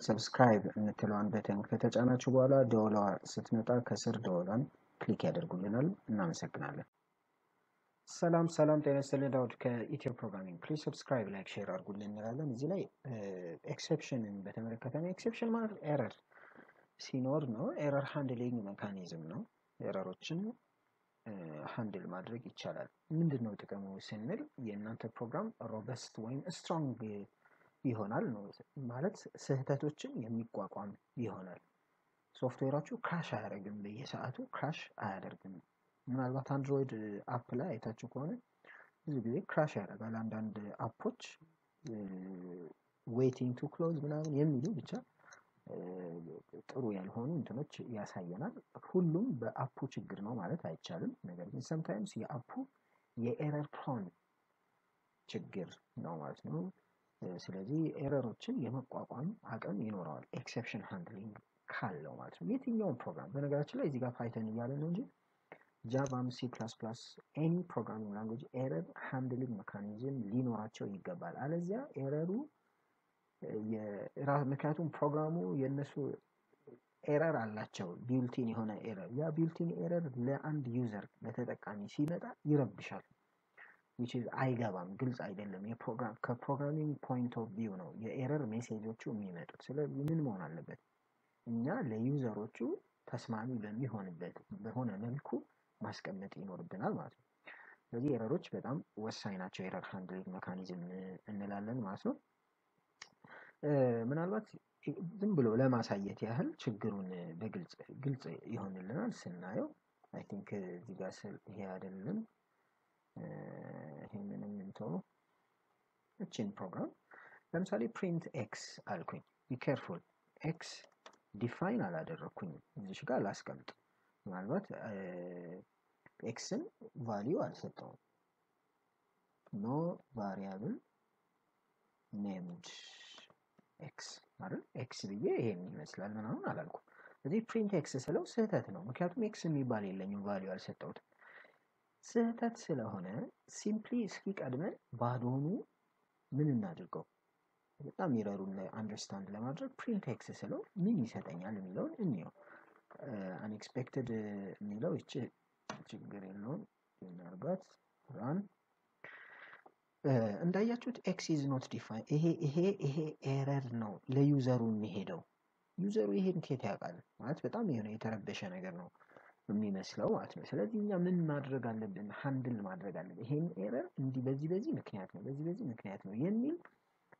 subscribe የምትለዋን button ከተጫናችሁ በኋላ ደወሏ ስትመጣ ከስር ደወሏን click ያደርጉልናል። እናመሰግናለን። ሰላም ሰላም፣ ጤና ይስጥልኝ። ዳውድ ከኢትዮ ፕሮግራሚንግ። Please subscribe, like, share አድርጉልን እንላለን። እዚህ ላይ exception ን በተመለከተ ነው። exception ማለት error ሲኖር ነው። error handling mechanism ነው። error ኦችን handle ማድረግ ይቻላል። ምንድን ነው ጥቅሙ ስንል የእናንተ ፕሮግራም robust ወይም strong ይሆናል ነው ማለት ስህተቶችን የሚቋቋም ይሆናል። ሶፍትዌራችሁ crash አያደርግም፣ በየሰዓቱ crash አያደርግም። ምናልባት አንድሮይድ app ላይ አይታችሁ ከሆነ ብዙ ጊዜ crash ያደርጋል። አንዳንድ app ኦች waiting to close ምናምን የሚሉ ብቻ ጥሩ ያልሆኑ እንትኖች ያሳየናል። ሁሉም በ app ኡ ችግር ነው ማለት አይቻልም። ነገር ግን sometimes የ app ኡ የ error prone ችግር ነው ማለት ነው። ስለዚህ error ኦችን የመቋቋም አቅም ይኖረዋል exception handling ካለው ማለት ነው። የትኛውን ፕሮግራም በነገራችን ላይ እዚህ ጋር Python እያለ ነው እንጂ Java ም C plus plus any programming language error handling mechanism ሊኖራቸው ይገባል። አለዚያ error ኡ ምክንያቱም ፕሮግራሙ የእነሱ error አላቸው built-in የሆነ error ያ built-in error ለአንድ user ለተጠቃሚ ሲመጣ ይረብሻል which አይገባም፣ ግልጽ አይደለም። የፕሮግራም ከ programming point of view ነው የ error message ኦቹ የሚመጡት። ስለዚህ ምን መሆን አለበት? እኛ ለ user ኦቹ ተስማሚ በሚሆንበት በሆነ መልኩ ማስቀመጥ ይኖርብናል ማለት ነው። ስለዚህ error ኦች በጣም ወሳኝ ናቸው። error handling mechanism እንላለን ማለት ነው። ምናልባት ዝም ብሎ ለማሳየት ያህል ችግሩን በግልጽ ግልጽ ይሆንልናል ስናየው። I think እዚህ ጋር ይሄ አይደለም እንተው። እችን ፕሮግራም ለምሳሌ print x አልኩኝ። be careful x define አላደረግኩኝም። እዚሽ ጋር ላስቀምጥ። ምናልባት x ን value አልሰጠውም። no variable named ኤክስ አይደል? ኤክስ ብዬ ይሄን ይመስላል ምናምን አላልኩም። እዚህ print x ስለው ስህተት ነው። ምክንያቱም x የሚባል የለኝም፣ value አልሰጠውትም። ስህተት ስለሆነ simply እስኪ ቀድመን ባዶኑ ምን እናድርገው? በጣም error ኡን understand ለማድረግ print x ስለው ምን ይሰጠኛል የሚለውን እንየው። unexpected የሚለው ይቺ ችግር የለውም እናርጋት run እንዳያችሁት x is not defined ይሄ ይሄ ይሄ error ነው ለ user ኡ የሚሄደው user ኡ ይሄን ኬት ያውቃል ማለት በጣም የሆነ የተረበሸ ነገር ነው የሚመስለው ማለት ነው። ስለዚህ እኛ ምን ማድረግ አለብን? handle ማድረግ አለብን። ይሄን error እንዲህ በዚህ በዚህ ምክንያት ነው በዚህ በዚህ ምክንያት ነው የሚል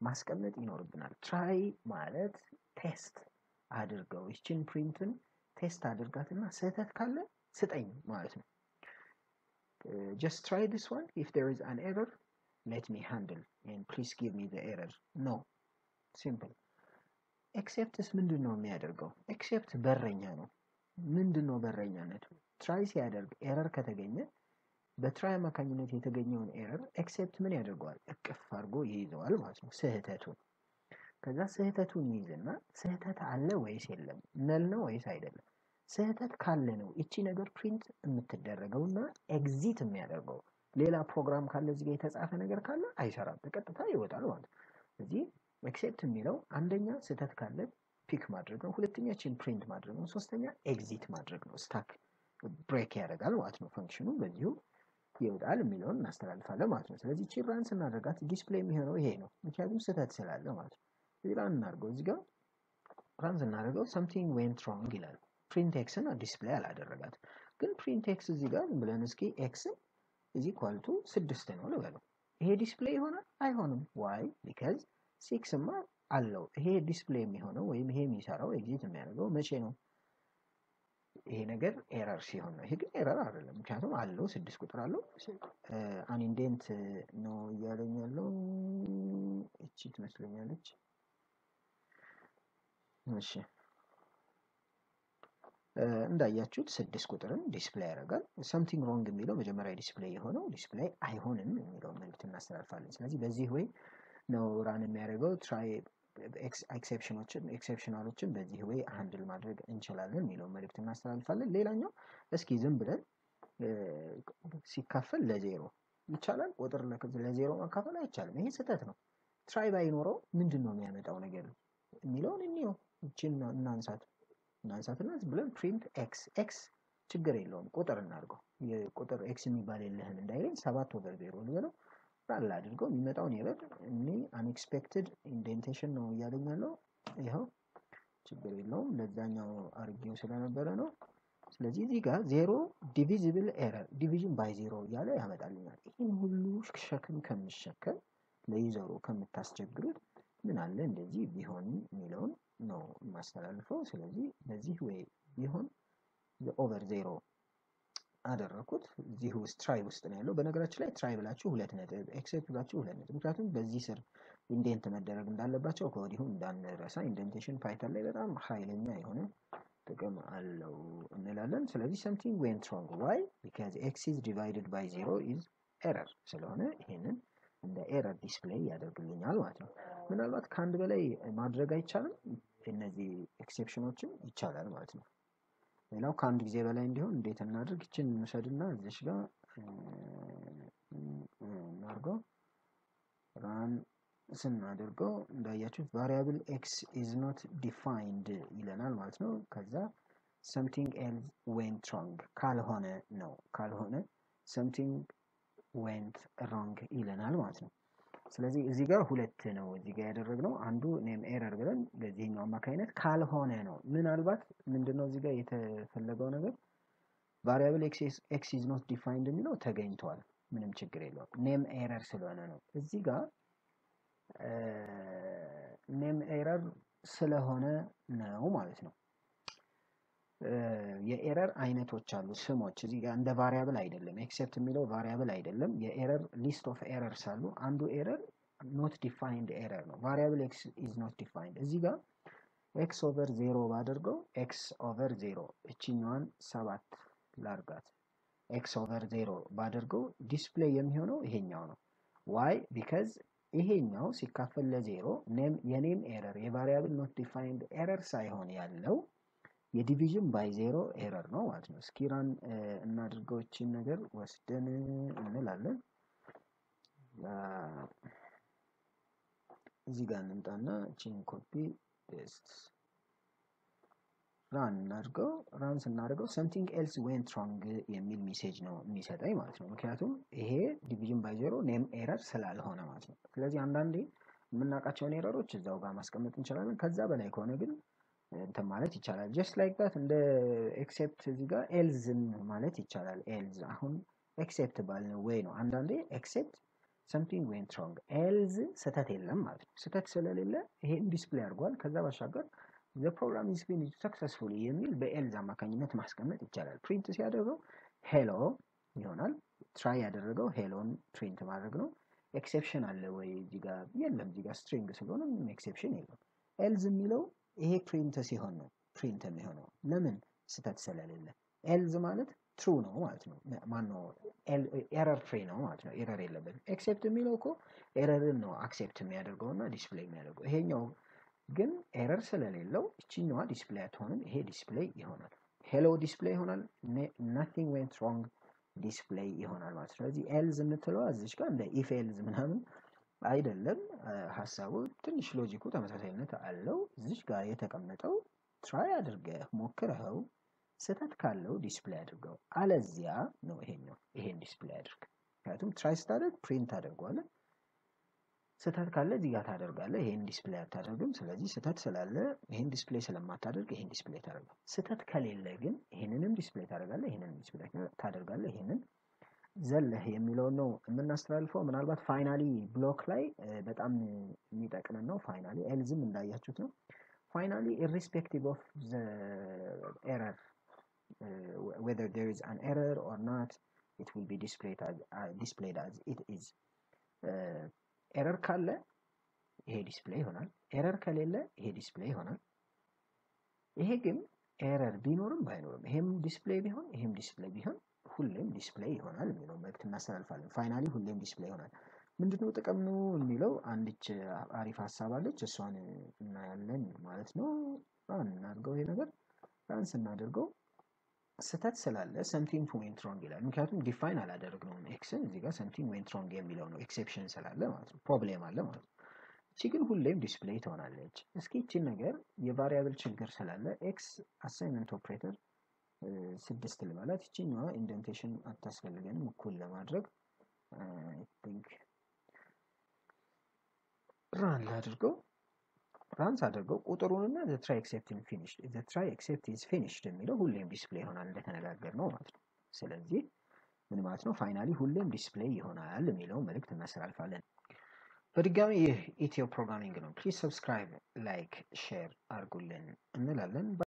ማስቀመጥ ይኖርብናል። try ማለት test አድርገው ይችን print ን test አድርጋትና ስህተት ካለ ስጠኝ ማለት ነው። just try this one if there is an error let me handle and please give me the error no simple except ስ ምንድን ነው የሚያደርገው? except በረኛ ነው ምንድን ነው በረኛነቱ? try ሲያደርግ error ከተገኘ በ try አማካኝነት የተገኘውን error except ምን ያደርገዋል? እቅፍ አድርጎ ይይዘዋል ማለት ነው ስህተቱን። ከዛ ስህተቱን ይይዝና ስህተት አለ ወይስ የለም? null ነው ወይስ አይደለም? ስህተት ካለ ነው እቺ ነገር print የምትደረገው እና exit የሚያደርገው። ሌላ ፕሮግራም ካለ እዚህ ጋር የተጻፈ ነገር ካለ አይሰራም፣ በቀጥታ ይወጣል ማለት ነው። እዚህ except የሚለው አንደኛ ስህተት ካለ pick ማድረግ ነው፣ ሁለተኛ ቺን print ማድረግ ነው፣ ሶስተኛ exit ማድረግ ነው። stack break ያደርጋል ማለት ነው። function ኡ በዚሁ ይወጣል የሚለውን እናስተላልፋለን ማለት ነው። ስለዚህ ቺን run ስናደርጋት display የሚሆነው ይሄ ነው፣ ምክንያቱም ስህተት ስላለ ማለት ነው። እዚህ run እናድርገው። እዚህ ጋር run ስናደርገው something went wrong ይላል። print x ን display አላደረጋት፣ ግን print x እዚህ ጋር ብለን እስኪ x ን is equal to ስድስት ነው ልበለው። ይሄ display ይሆናል አይሆንም? why because six ማ አለው። ይሄ display የሚሆነው ወይም ይሄ የሚሰራው exit የሚያደርገው መቼ ነው? ይሄ ነገር error ሲሆን ነው። ይሄ ግን error አይደለም፣ ምክንያቱም አለው ስድስት ቁጥር አለው። unindent ነው እያለኝ ያለው እቺ ትመስለኛለች። እሺ እንዳያችሁት ስድስት ቁጥርን display ያደርጋል። something wrong የሚለው መጀመሪያ display የሆነው display አይሆንም የሚለው መልዕክት እናስተላልፋለን። ስለዚህ በዚህ way ነው run የሚያደርገው። try exception ኦችን exceptional ኦችን በዚህ way handle ማድረግ እንችላለን የሚለው መልዕክት እናስተላልፋለን። ሌላኛው እስኪ ዝም ብለን ሲካፈል ለዜሮ ይቻላል። ቁጥር ለዜሮ ማካፈል አይቻልም። ይሄ ስህተት ነው። try ባይኖረው ምንድን ነው የሚያመጣው ነገር የሚለውን እንየው። እችን እናንሳት እናንሳትና ብለን print x x ችግር የለውም ቁጥር እናድርገው። የቁጥር x የሚባል የለህም እንዳይለኝ ሰባት over ዜሮ ልበለው run አድርገው የሚመጣውን error እኔ unexpected indentation ነው እያለኝ ያለው ይኸው ችግር የለውም ለዛኛው አርጌው ስለነበረ ነው። ስለዚህ እዚህ ጋር zero divisible error division by zero እያለ ያመጣልኛል። ይህን ሁሉ ሸክም ከምሸከም ለ user ሩ ከምታስቸግሩት ምን አለ እንደዚህ ቢሆን የሚለውን ነው የማስተላልፈው። ስለዚህ በዚህ ወይ ቢሆን over zero አደረኩት። እዚህ try ውስጥ ነው ያለው። በነገራችን ላይ try ብላችሁ ሁለት ነጥብ except ብላችሁ ሁለት ነጥብ፣ ምክንያቱም በዚህ ስር indent መደረግ እንዳለባቸው ከወዲሁ እንዳንረሳ። indentation Python ላይ በጣም ኃይለኛ የሆነ ጥቅም አለው እንላለን። ስለዚህ something went wrong why because x is divided by zero is error ስለሆነ ይሄንን እንደ error display ያደርግልኛል ማለት ነው። ምናልባት ከአንድ በላይ ማድረግ አይቻልም። እነዚህ ኤክሴፕሽኖችም ይቻላል ማለት ነው። ሌላው ከአንድ ጊዜ በላይ እንዲሆን እንዴት እናድርግ? ይችን እንውሰድና እዚህ ጋር እናድርገው run ስናደርገው እንዳያችሁት variable x is not defined ይለናል ማለት ነው። ከዛ something else went wrong ካልሆነ ነው ካልሆነ something went wrong ይለናል ማለት ነው። ስለዚህ እዚህ ጋር ሁለት ነው እዚህ ጋር ያደረግነው አንዱ name error ብለን በዚህኛው አማካኝነት ካልሆነ ነው። ምናልባት ምንድነው እዚህ ጋር የተፈለገው ነገር variable x is not defined የሚለው ተገኝቷል። ምንም ችግር የለውም። name error ስለሆነ ነው። እዚህ ጋር name error ስለሆነ ነው ማለት ነው። የ error አይነቶች አሉ፣ ስሞች እዚህ ጋር እንደ variable አይደለም። except የሚለው variable አይደለም። የ error list of errors አሉ። አንዱ error not defined error ነው። variable x is not defined። እዚህ ጋር x over zero ባደርገው x over zero እችኛዋን ሰባት ላርጋት x over zero ባደርገው display የሚሆነው ይሄኛው ነው። why because ይሄኛው ሲካፈል ለዜሮ የ name error የ variable not defined error ሳይሆን ያለው የ division by zero error ነው ማለት ነው። እስኪ run እናድርገው ይችን ነገር ወስደን እንላለን። እዚህ ጋር እንምጣና ይችን copy paste run እናድርገው። run ስናደርገው something else went wrong የሚል message ነው የሚሰጠኝ ማለት ነው። ምክንያቱም ይሄ division by zero name error ስላልሆነ ማለት ነው። ስለዚህ አንዳንዴ የምናውቃቸውን error ኦች እዛው ጋር ማስቀመጥ እንችላለን። ከዛ በላይ ከሆነ ግን እንትን ማለት ይቻላል። just like that እንደ except እዚህ ጋር else ም ማለት ይቻላል። else አሁን except ባልነው ወይ ነው። አንዳንዴ except something went wrong else ስህተት የለም ማለት ነው። ስህተት ስለሌለ ይሄን display አድርጓል። ከዛ ባሻገር the program is finished successfully የሚል በ else አማካኝነት ማስቀመጥ ይቻላል። print ሲያደርገው hello ይሆናል። try ያደረገው hello ን print ማድረግ ነው። exception አለ ወይ እዚህ ጋር? የለም። እዚህ ጋር string ስለሆነ ምንም exception የለም። else የሚለው ይሄ print ሲሆን ነው print የሚሆነው። ለምን? ስህተት ስለሌለ። else ማለት true ነው ማለት ነው። ማነው error free ነው ማለት ነው። error የለበትም። except የሚለው እኮ error ን ነው accept የሚያደርገው እና display የሚያደርገው። ይሄኛው ግን error ስለሌለው እችኛዋ display አትሆንም። ይሄ display ይሆናል። hello display ይሆናል። nothing went wrong display ይሆናል ማለት ነው። ስለዚህ else የምትለዋ እዚች ጋር እንደ if else ምናምን አይደለም። ሀሳቡ ትንሽ logic ኡ ተመሳሳይነት አለው። እዚች ጋር የተቀመጠው try አድርገህ ሞክረኸው ስህተት ካለው display አድርገው፣ አለዚያ ነው ይሄኛው ይሄን display አድርግ። ምክንያቱም try ስታደርግ print አድርጓለን። ስህተት ካለ እዚህ ጋር ታደርጋለህ። ይሄን display አታደርግም። ስለዚህ ስህተት ስላለ ይሄን display ስለማታደርግ ይሄን display ታደርጋለህ። ስህተት ከሌለ ግን ይሄንንም display ታደርጋለህ፣ ይሄንንም display ታደርጋለህ። ይሄንን ዘለህ የሚለውን ነው የምናስተላልፈው። ምናልባት finally block ላይ በጣም የሚጠቅመን ነው። finally else ም እንዳያችሁት ነው። finally irrespective of the error whether there is an error or not it will be displayed as it is። error ካለ ይሄ display ይሆናል። error ከሌለ ይሄ display ይሆናል። ይሄ ግን error ቢኖርም ባይኖርም ይሄም display ቢሆን ይሄም display ቢሆን ሁሌም display ይሆናል የሚለው መልእክት እናስተላልፋለን። finally ሁሌም display ይሆናል። ምንድነው ጥቅም ነው የሚለው አንዲት አሪፍ ሀሳብ አለች። እሷን እናያለን ማለት ነው። እናድርገው። ይሄ ነገር run ስናደርገው ስህተት ስላለ something went wrong ይላል። ምክንያቱም define አላደረግነውም x ን እዚህ ጋር something went wrong የሚለው ነው exception ስላለ ማለት ነው። problem አለ ማለት ነው። እቺ ግን ሁሌም display ትሆናለች። እስኪ እቺን ነገር የ variable ችግር ስላለ x assignment operator ስድስት ልበላት። ይችኛዋ indentation አታስፈልገንም እኩል ለማድረግ think run ላድርገው። run ሳደርገው ቁጥሩንና try except ን finished try except is finished የሚለው ሁሌም display ይሆናል እንደተነጋገርነው ማለት ነው። ስለዚህ ምን ማለት ነው? finally ሁሌም display ይሆናል የሚለው መልእክት እናስተላልፋለን። በድጋሚ ይህ ኢትዮ ፕሮግራሚንግ ነው። please subscribe፣ like፣ share አድርጉልን እንላለን።